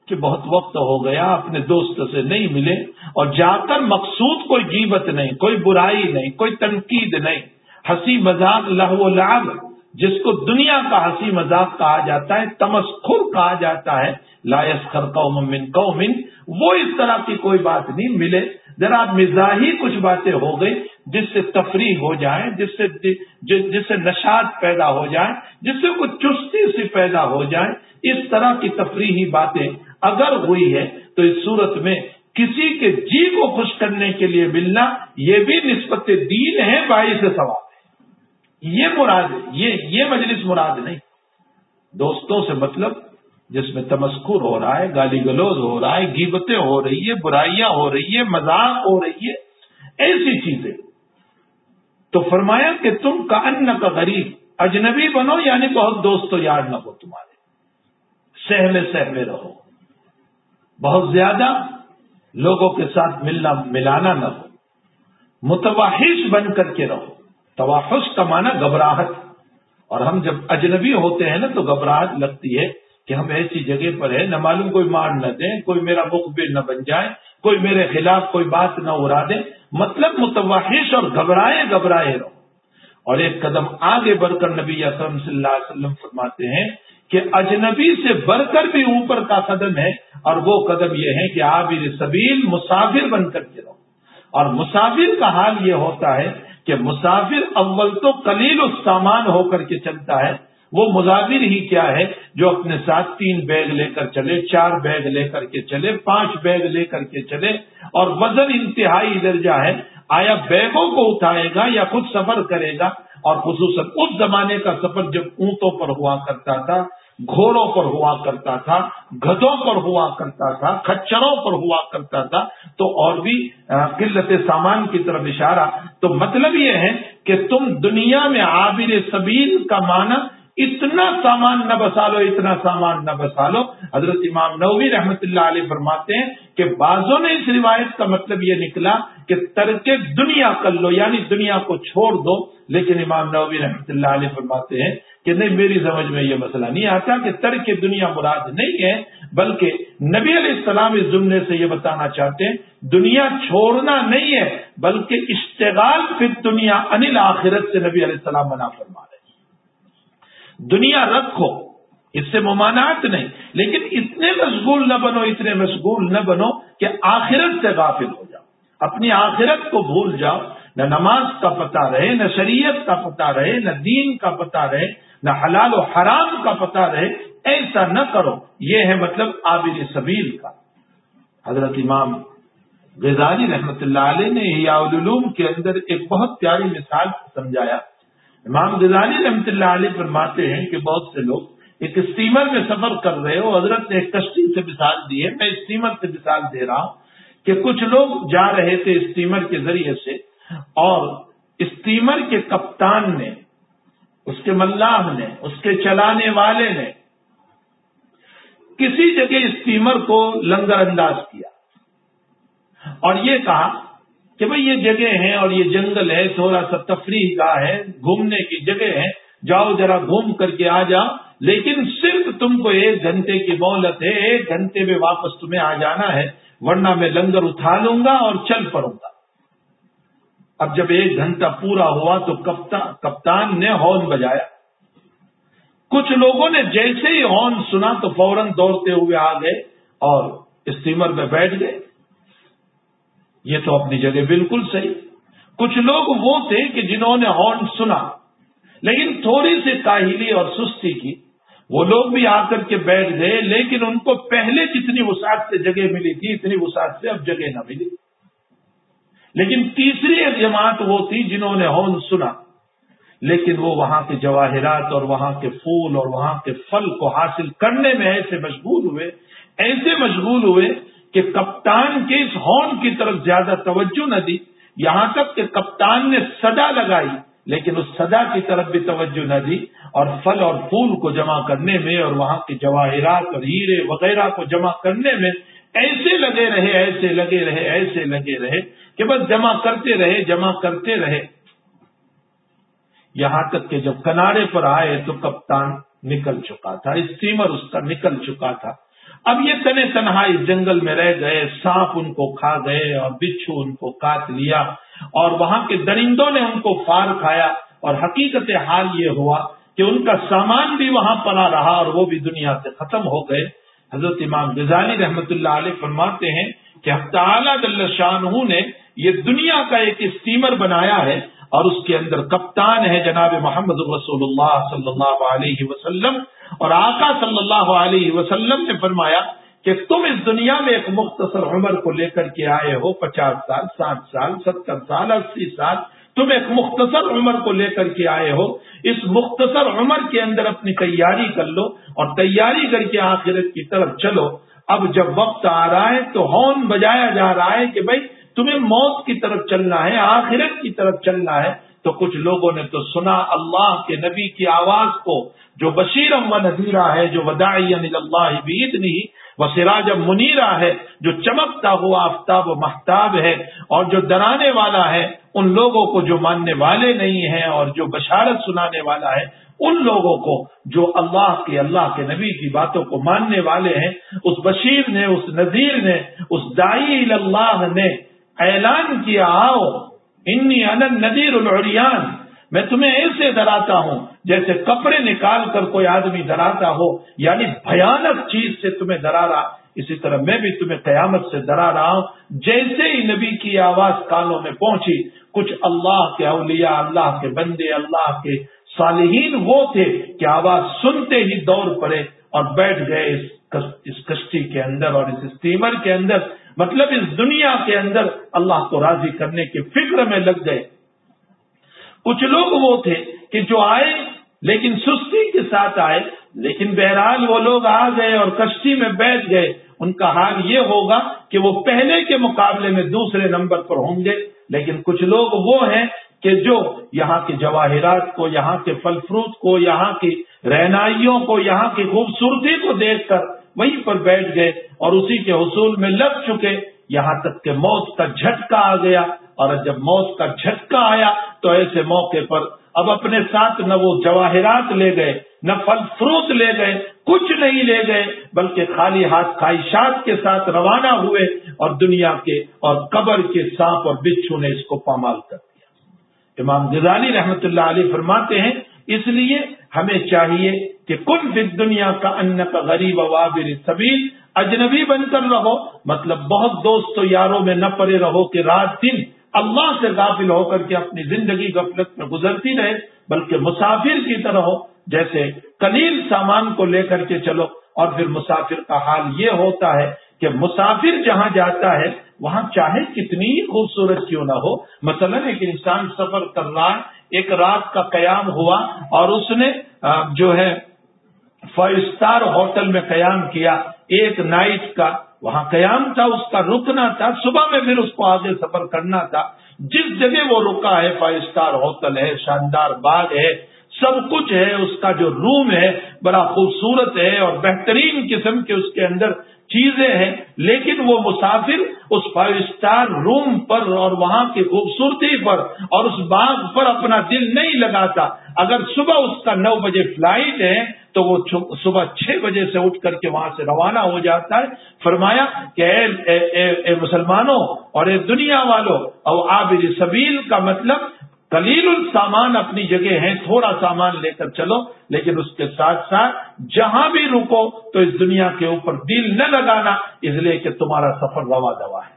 कि बहुत वक्त हो गया, अपने दोस्त से नहीं मिले और जाकर मकसूद कोई जीवत नहीं, कोई बुराई नहीं, कोई तनकीद नहीं, हँसी मज़ाक लहव लाभ जिसको दुनिया का हँसी मज़ाक कहा जाता है, तमस्खुर कहा जाता है लायस खर कौमिन कौमिन, वो इस तरह की कोई बात नहीं मिले। जरा मिजाही कुछ बातें हो गई जिससे तफरी हो जाए, जिससे जिससे नशात पैदा हो जाए, जिससे कुछ चुस्ती सी पैदा हो जाए, इस तरह की तफरी बातें अगर हुई है तो इस सूरत में किसी के जी को खुश करने के लिए मिलना, ये भी निस्बत दीन है बाई से सवाल ये मुराद, ये ये मजलिस मुराद नहीं। दोस्तों से मतलब जिसमें तमस्कुर हो रहा है गाली गलोज हो रहा है, गिबतें हो रही है, बुराइयाँ हो रही है, मज़ाक हो रही है, ऐसी चीज़ें। तो फरमाया कि तुम का अन्न का गरीब, अजनबी बनो, यानी बहुत दोस्तों यार न हो तुम्हारे। सहमे सहमे रहो। बहुत ज़्यादा लोगों के साथ मिलना, मिलाना न हो। मुतवाहिश बन करके रहो। तवाफुस का माना घबराहट। और हम जब अजनबी होते हैं ना तो घबराहट लगती है कि हम ऐसी जगह पर है, न मालूम कोई मार न दे, कोई मेरा मुखबिर न बन जाए, कोई मेरे खिलाफ कोई बात न उड़ा दे। मतलब मुतवाहिश और घबराए घबराए रहो। और एक कदम आगे बढ़कर नबी वसल्लम फरमाते हैं कि अजनबी से बढ़कर भी ऊपर का कदम है, और वो कदम यह है कि आबिर सबील मुसाफिर बनकर के रहो। और मुसाफिर का हाल ये होता है कि मुसाफिर अव्वल तो कलील उस सामान होकर के चलता है। वो मुसाफिर ही क्या है? जो अपने साथ तीन बैग लेकर चले, चार बैग लेकर के चले, पाँच बैग लेकर के चले, और वज़न इंतहाई दर्जा है। आया बैगों को उठाएगा या खुद सफ़र करेगा? और खसूस उस जमाने का सफ़र जब ऊंटों पर हुआ करता था घोड़ों पर हुआ करता था, गधों पर हुआ करता था, खच्चरों पर हुआ करता था। तो और भी किल्लत सामान की तरफ़ इशारा। तो मतलब ये है कि तुम दुनिया में आबिर सबील का माना इतना सामान न बसा लो इतना सामान न बसा लो हज़रत इमाम नवी रहमत फरमाते हैं कि बाजों ने इस रिवायत का मतलब ये निकला कि तरके दुनिया कर लो, यानी दुनिया को छोड़ दो। लेकिन इमाम नवी रहमत फरमाते हैं कि नहीं, मेरी समझ में ये मसला नहीं आता कि तर्क दुनिया मुराद नहीं है, बल्कि नबी सलाम इस जुमले से ये बताना चाहते हैं, दुनिया छोड़ना नहीं है, बल्कि इश्तेगाल फिर दुनिया अनिल आखिरत से नबी सलाम मना फरमा रहे दुनिया रखो, इससे मुमानात नहीं, लेकिन इतने मशगूल न बनो, इतने मशगूल न बनो कि आखिरत से गाफिल हो जाओ। अपनी आखिरत को भूल जाओ, न नमाज़ का पता रहे, न शरीयत का पता रहे, न दीन का पता रहे न हलाल और हराम का पता रहे, ऐसा न करो। ये है मतलब आबिर सबील का। हज़रत इमाम गजाली रहमत ने याउलूम के अंदर एक बहुत प्यारी मिसाल समझाया। इमाम गजाली रहमत फरमाते हैं कि बहुत से लोग एक स्टीमर में सफ़र कर रहे हो, हज़रत ने कश्ती से मिसाल दी है। मैं स्टीमर से मिसाल दे रहा हूँ कि कुछ लोग जा रहे थे स्टीमर के ज़रिए से और स्टीमर के कप्तान ने उसके मल्लाह ने, उसके चलाने वाले ने, किसी जगह स्टीमर को लंगर अंदाज किया। और ये कहा कि भाई ये जगह है और ये जंगल है, थोड़ा सा तफरी का है, घूमने की जगह है, जाओ जरा घूम करके आ जाओ, लेकिन सिर्फ़ तुमको एक घंटे की मोहलत है, एक घंटे में वापस तुम्हें आ जाना है, वरना मैं लंगर उठा लूँगा और चल पड़ूँगा। अब जब एक घंटा पूरा हुआ तो कप्ता, कप्तान ने हॉर्न बजाया। कुछ लोगों ने जैसे ही हॉर्न सुना तो फ़ौरन दौड़ते हुए आ गए और स्टीमर में बैठ गए। ये तो अपनी जगह बिल्कुल सही। कुछ लोग वो थे कि जिन्होंने हॉर्न सुना लेकिन थोड़ी सी काहिली और सुस्ती की। वो लोग भी आकर के बैठ गए लेकिन उनको पहले जितनी वसात से जगह मिली थी इतनी वसात से अब जगह न मिली। लेकिन तीसरी एक जमात वो थी जिन्होंने हौन सुना। लेकिन वो वहाँ के जवाहरात और वहाँ के फूल और वहाँ के फल को हासिल करने में ऐसे मशगूल हुए, ऐसे मशगूल हुए कि कप्तान के इस हॉर्न की तरफ़ ज़्यादा तवज्जो न दी। यहाँ तक कि कप्तान ने सदा लगाई, लेकिन उस सदा की तरफ़ भी तवज्जो न दी और फल और फूल को जमा करने में और वहाँ के जवाहरात और हीरे वगैरह को जमा करने में ऐसे लगे रहे, ऐसे लगे रहे, ऐसे लगे रहे कि बस जमा करते रहे, जमा करते रहे। यहाँ तक कि जब किनारे पर आए तो कप्तान निकल चुका था स्टीमर उसका निकल चुका था। अब ये तने तनहा इस जंगल में रह गए, सांप उनको खा गए और बिच्छू उनको काट लिया और वहाँ के दरिंदों ने उनको फार खाया और हकीकत हाल ये हुआ कि उनका सामान भी वहाँ पड़ा रहा और वो भी दुनिया से खत्म हो गए। हज़रत इमाम गजाली रहमत फरमाते हैं कि शाहू ने ये दुनिया का एक स्टीमर बनाया है और उसके अंदर कप्तान है जनाब मोहम्मद वसल्लम। और आका सल्लल्लाहु अलैहि वसल्लम ने फरमाया कि तुम इस दुनिया में एक मुख्तसर उम्र को लेकर के आए हो, पचास साल, साठ साल, सत्तर साल, अस्सी साल तुम एक मुख्तसर उम्र को लेकर के आए हो। इस मुख्तसर उम्र के अंदर अपनी तैयारी कर लो और तैयारी करके आखिरत की तरफ़ चलो। अब जब वक्त आ रहा है तो हॉर्न बजाया जा रहा है कि भाई तुम्हें मौत की तरफ़ चलना है, आखिरत की तरफ़ चलना है। तो कुछ लोगों ने तो सुना अल्लाह के नबी की आवाज़ को, जो बशीरम व नजीरा है, जो वदाईद नहीं व सिराजम मुनीरा है, जो चमकता हुआ आफ्ताब महताब है और जो डराने वाला है, उन लोगों को जो मानने वाले नहीं है और जो बशारत सुनाने वाला है, उन लोगों को जो अल्लाह के अल्लाह के नबी की बातों को मानने वाले हैं, उस बशीर ने, उस नजीर ने, उस दाई अल्लाह ने ऐलान किया, आओ, इन्नी अनन नदीर उलरियान मैं तुम्हें ऐसे डराता हूँ जैसे कपड़े निकाल कर कोई आदमी डराता हो। यानी भयानक चीज़ से तुम्हें डरा रहा। इसी तरह मैं भी तुम्हें कयामत से डरा रहा हूँ। जैसे ही नबी की आवाज़ कानों में पहुँची, कुछ अल्लाह के अलिया अल्लाह के बंदे, अल्लाह के सालिहीन वो थे कि आवाज़ सुनते ही दौड़ पड़े और बैठ गए इस इस कश्ती के अंदर और इस स्टीमर के अंदर। मतलब इस दुनिया के अंदर अल्लाह को राज़ी करने के फ़िक्र में लग गए। कुछ लोग वो थे कि जो आए, लेकिन सुस्ती के साथ आए, लेकिन बहरहाल वो लोग आ गए और कश्ती में बैठ गए। उनका हाल ये होगा कि वो पहले के मुकाबले में दूसरे नंबर पर होंगे। लेकिन कुछ लोग वो हैं कि जो यहाँ के जवाहरात को, यहाँ के फल फ्रूट को, यहाँ की रहनाइयों को, यहाँ की खूबसूरती को देखकर वहीं पर बैठ गए और उसी के हसूल में लग चुके। यहाँ तक के मौत का झटका आ गया। और जब मौत का झटका आया तो ऐसे मौके पर अब अपने साथ न वो जवाहरात ले गए, न फल फ्रूट ले गए, कुछ नहीं ले गए, बल्कि खाली हाथ ख्वाहिशात के साथ रवाना हुए और दुनिया के और कबर के सांप और बिच्छू ने इसको पामाल कर दिया। इमाम गजाली रहमत अलैह फरमाते हैं, इसलिए हमें चाहिए कि कुल भी दुनिया का अन्न का गरीब वाबिर सबील, अजनबी बनकर रहो मतलब बहुत दोस्तों यारों में न पड़े रहो कि रात दिन अल्लाह से गाफिल होकर के अपनी ज़िंदगी गफलत में गुजरती रहे, बल्कि मुसाफिर की तरह हो, जैसे कलील सामान को लेकर के चलो। और फिर मुसाफिर का हाल ये होता है कि मुसाफिर जहाँ जाता है, वहाँ चाहे कितनी खूबसूरत क्यों ना हो। मसलन एक इंसान सफ़र कर रहा है, एक रात का कयाम हुआ और उसने जो है, फाइव स्टार होटल में कयाम किया, एक नाइट का वहाँ कयाम था, उसका रुकना था, सुबह में फिर उसको आगे सफ़र करना था। जिस जगह वो रुका है फाइव स्टार होटल है, शानदार बाग है, सब कुछ है, उसका जो रूम है, बड़ा खूबसूरत है और बेहतरीन किस्म के उसके अंदर चीज़ें हैं लेकिन वो मुसाफिर उस फाइव स्टार रूम पर और वहाँ की खूबसूरती पर और उस बाग पर अपना दिल नहीं लगाता। अगर सुबह उसका नौ बजे फ़्लाइट है तो वो सुबह छह बजे से उठ करके वहाँ से रवाना हो जाता है। फरमाया कि ए, ए, ए, ए मुसलमानों और ए दुनिया वालों और आबिर सबील का मतलब कलील सामान अपनी जगह है, थोड़ा सामान लेकर चलो, लेकिन उसके साथ साथ जहाँ भी रुको तो इस दुनिया के ऊपर दिल न लगाना, इसलिए कि तुम्हारा सफ़र रवा दवा है।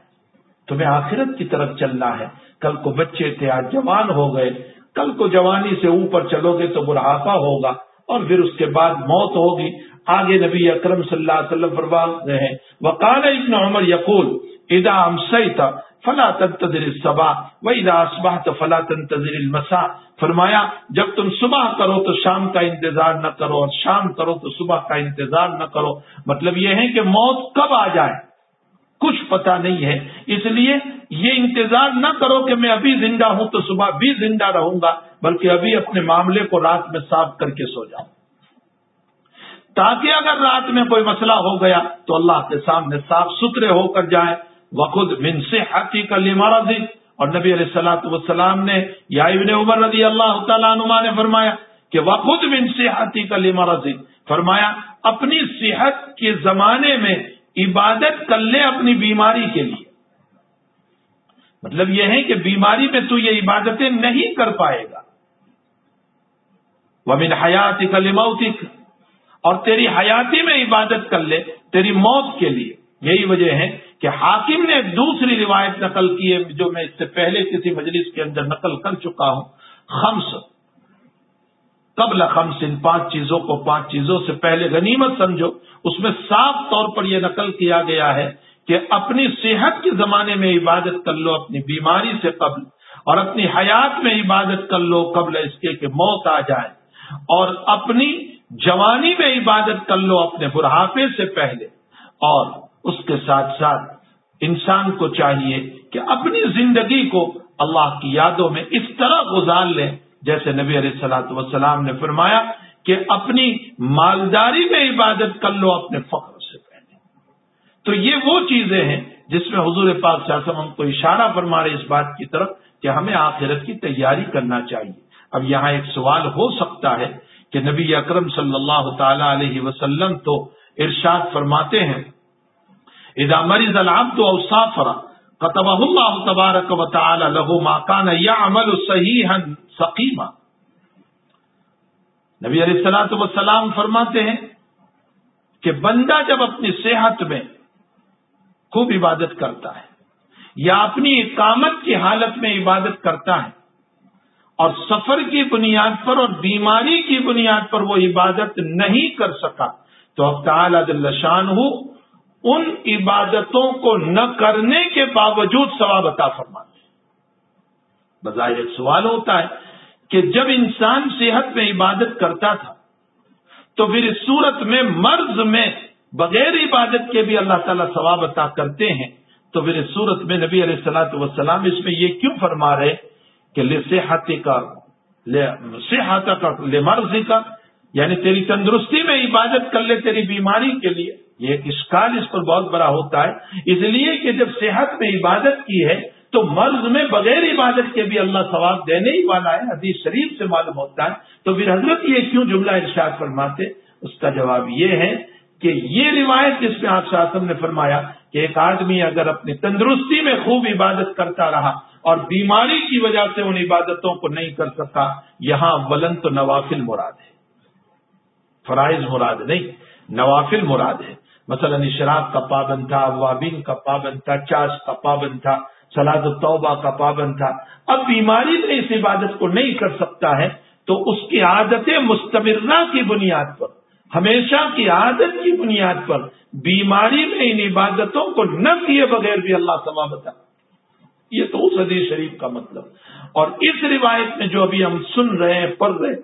तुम्हें आखिरत की तरफ़ चलना है। कल को बच्चे थे, आज जवान हो गए। कल को जवानी से ऊपर चलोगे तो बुढ़ापा होगा, और फिर उसके बाद मौत होगी। आगे नबी अक्रम सल्लल्लाहु वकाल इब्न उमर यकूल, इदा अमसैत फला तंतजर सबा व इदा तो फला तंतजर मसा फरमाया, जब तुम सुबह करो तो शाम का इंतज़ार न करो और शाम करो तो सुबह का इंतज़ार न करो। मतलब यह है कि मौत कब आ जाए? कुछ पता नहीं है। इसलिए ये इंतज़ार न करो कि मैं अभी ज़िंदा हूँ तो सुबह भी ज़िंदा रहूँगा, बल्कि अभी अपने मामले को रात में साफ़ करके सो जाओ ताकि अगर रात में कोई मसला हो गया तो अल्लाह के सामने साफ़ सुथरे होकर जाए वखुद मिन से हाथी का लिमारजी और नबी सलाम ने, या इबन उमर रज़ी अल्लाह तुमा ने फरमाया कि वखुद मिन से हाथी का लिमारजी फरमाया, अपनी सेहत के जमाने में इबादत कर ले अपनी बीमारी के लिए। मतलब यह है कि बीमारी में तू ये इबादतें नहीं कर पाएगा। वमिन हयाती कलिमौतिक और तेरी हयाती में इबादत कर ले, तेरी मौत के लिए। यही वजह है कि हाकिम ने दूसरी रिवायत नकल की है, जो मैं इससे पहले किसी मजलिस के अंदर नकल कर चुका हूँ। खम्स। कबल खम्स, इन पाँच चीज़ों को, पाँच चीज़ों से पहले गनीमत समझो। उसमें साफ़ तौर पर यह नकल किया गया है कि अपनी सेहत के जमाने में इबादत कर लो, अपनी बीमारी से कबल, और अपनी हयात में इबादत कर लो कबल इसके कि मौत आ जाए। और अपनी जवानी में इबादत कर लो अपने बुढ़ापे से पहले। और उसके साथ साथ इंसान को चाहिए कि अपनी ज़िंदगी को अल्लाह की यादों में इस तरह गुजार ले। जैसे नबी सलाम ने फरमाया कि अपनी मालदारी में इबादत कर लो अपने फख्र से पहले। तो ये वो चीज़ें हैं जिसमें हजूर पाक शासम हमको इशारा फरमा रहे इस बात की तरफ़ कि हमें आखिरत की तैयारी करना चाहिए। अब यहाँ एक सवाल हो सकता है कि नबी अकरम सल्लल्लाहु अलैहि वसल्लम तो इरशाद फरमाते हैं इदा मरीज़ अलाब्द अवसाफरा कतबल्ला तबारक व लहू माकान या अमल सही सकीमा नबी सलाम फरमाते हैं कि बंदा जब अपनी सेहत में खूब इबादत करता है या अपनी इकामत की हालत में इबादत करता है और सफ़र की बुनियाद पर और बीमारी की बुनियाद पर वो इबादत नहीं कर सका तो अब तालाशान हो उन इबादतों को न करने के बावजूद सवाब अता फरमाते बजाय सवाल होता है कि जब इंसान सेहत में इबादत करता था तो फिर इस सूरत में मर्ज में बगैर इबादत के भी अल्लाह ताला सवाब अता करते हैं तो फिर इस सूरत में नबी सलाम इसमें ये क्यों फरमा रहे कि ले सेहत का, ले सेहत का, ले मर्ज का, यानी तेरी तंदुरुस्ती में इबादत कर ले तेरी बीमारी के लिए। ये इश्काल इस पर बहुत बड़ा होता है। इसलिए कि जब सेहत में इबादत की है तो मर्ज में बगैर इबादत के भी अल्लाह सवाब देने ही वाला है, हदीस शरीफ से मालूम होता है। तो फिर हज़रत ये क्यों जुमला इर्शाद फरमाते? उसका जवाब ये है कि ये रिवायत जिसमें आप शासन ने फरमाया कि एक आदमी अगर अपनी तंदुरुस्ती में खूब इबादत करता रहा और बीमारी की वजह से उन इबादतों को नहीं कर सका, यहाँ वलन तो नवाफिल मुराद है। फराइज मुराद नहीं, नवाफिल मुराद है। मसलन शराब का पाबंद था अवाबिन का पाबंद था, चाश का पाबंद था सलाद तौबा का पाबंद था। अब बीमारी में इस इबादत को नहीं कर सकता है तो उसकी आदतें मुस्तमरना की बुनियाद पर, हमेशा की आदत की बुनियाद पर बीमारी में इन इबादतों को न किए बगैर भी अल्लाह समा बता। ये तो उस हदीस शरीफ का मतलब। और इस रिवायत में जो अभी हम सुन रहे हैं, पढ़ रहे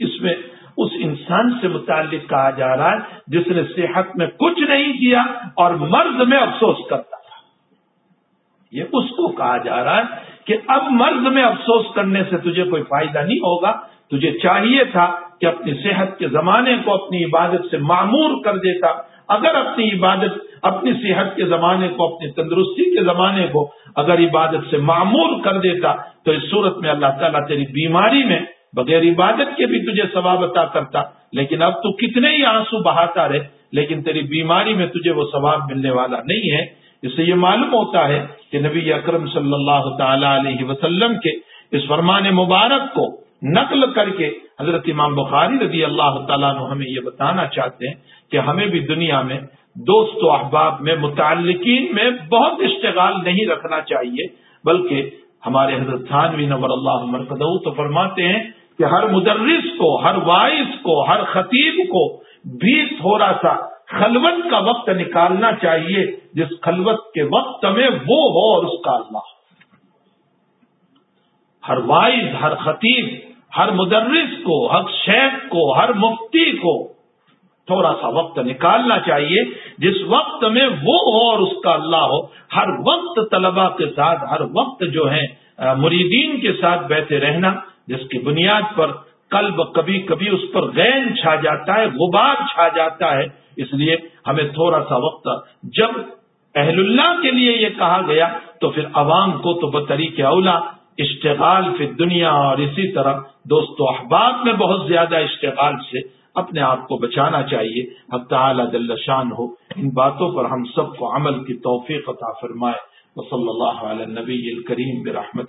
इसमें उस इंसान से मुतालिक कहा जा रहा है, जिसने सेहत में कुछ नहीं किया और मर्ज में अफसोस करता था। ये उसको कहा जा रहा है कि अब मर्ज में अफसोस करने से तुझे कोई फ़ायदा नहीं होगा। तुझे चाहिए था कि अपनी सेहत के जमाने को अपनी इबादत से मामूर कर देता। अगर अपनी इबादत, अपनी सेहत के जमाने को, अपनी तंदुरुस्ती के जमाने को अगर इबादत से मामूर कर देता तो इस सूरत में अल्लाह ताला तेरी बीमारी में बगैर इबादत के भी तुझे सवाब अता करता। लेकिन अब तू कितने ही आँसू बहाता रहे, लेकिन तेरी बीमारी में तुझे वो सवाब मिलने वाला नहीं है। इससे ये मालूम होता है कि नबी अकरम सल्लल्लाहु के इस फरमान मुबारक को नकल करके हज़रत इमाम बुखारी रज़ी अल्लाह तला हमें ये बताना चाहते हैं कि हमें भी दुनिया में दोस्त अहबाब में मुतलकिन में बहुत इश्तगाल नहीं रखना चाहिए, बल्कि हमारे हज़रत थानवी नवर अल्लाह मरकदऊ तो फरमाते हैं कि हर मुदर्रिस को, हर वाइस को, हर खतीब को भी थोड़ा सा खलवत का वक्त निकालना चाहिए, जिस खलवत के वक्त में वो हो और उसका अल्लाह। हर वाइज हर खतीब, हर मुदर्रिस को, हर शेख को, हर मुफ्ती को थोड़ा सा वक्त निकालना चाहिए, जिस वक्त में वो हो और उसका अल्लाह हो। हर वक्त तलबा के साथ, हर वक्त जो है मुरीदीन के साथ बैठे रहना जिसकी बुनियाद पर कल्ब कभी कभी उस पर गैन छा जाता है, गुबार छा जाता है। इसलिए हमें थोड़ा सा वक्त, जब अहलुल्लाह के लिए ये कहा गया तो फिर अवाम को तो बतरी के अवला इश्तगाल फिर दुनिया और इसी तरह। दोस्तों, अहबाब में बहुत ज़्यादा इश्तगाल से अपने आप को बचाना चाहिए। अब तल्लाशान हो इन बातों पर हम सबको अमल की तोफ़ी अता फरमाए। वसल्लबी करीम बरहमत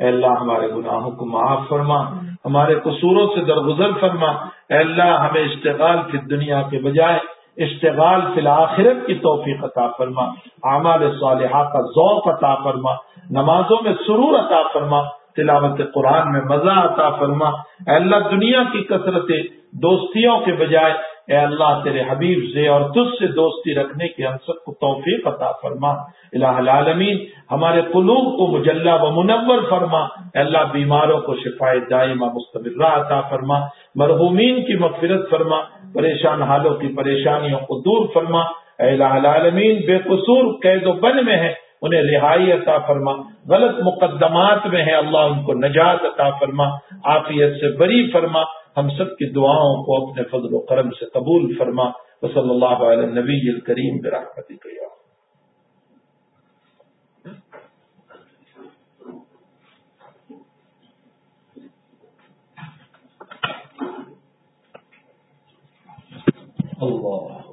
अल्लाह हमारे गुनाहों को माफ़ फरमा, हमारे कसूरों से दरगुजर फरमा। अल्लाह हमें इश्तगाल फिर दुनिया के बजाय, इश्तगाल फिल आखिरत की तोफ़ी अता फरमा। आमाल साल का जौक अता फरमा। नमाजों में सुरूर अता फरमा। तिलावत कुरान में मज़ा अता फरमा। अल्लाह दुनिया की कसरत दोस्तियों के बजाय ए अल्लाह, तेरे हबीब से और तुझसे दोस्ती रखने की हम सबको तोफीक अता फरमा। इलामीन हमारे कुलूब को मुजल्ला व मुनवर फरमा। अल्लाह, बीमारों को शिफाय दायमा मुस्तमर्रा अता फरमा। मरहूमीन की मफफरत फरमा। परेशान हालों की परेशानियों को दूर फरमा। अलामीन बेकसूर कैद बन में है, उन्हें रिहाई अता फरमा। गलत मुकदमात में है, अल्लाह उनको नजात अता फरमा। आफियत से बरी फरमा। हम सब की दुआओं को अपने फजल करम से कबूल फरमा। वसल्ला नबी करीम बरहमती कया Allah